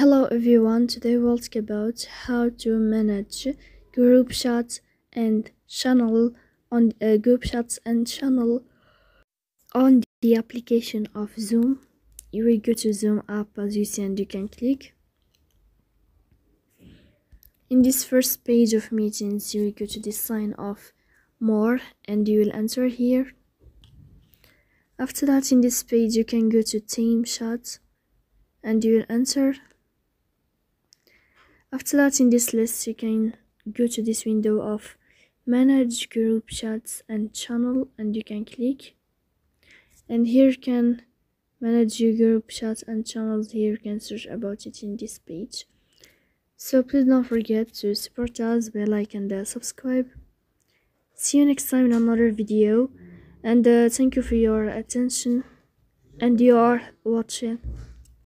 Hello everyone, today we'll talk about how to manage group chats and channel on uh, group chats and channel on the application of Zoom. You will go to Zoom app as you see and you can click. In this first page of meetings, you will go to the sign of more and you will enter here. After that, in this page, you can go to team chat and you will enter after that in this list you can go to this window of manage group chats and channel and you can click. And here you can manage your group chats and channels here you can search about it in this page. So please don't forget to support us by like and uh, subscribe. See you next time in another video. And uh, thank you for your attention. And you are watching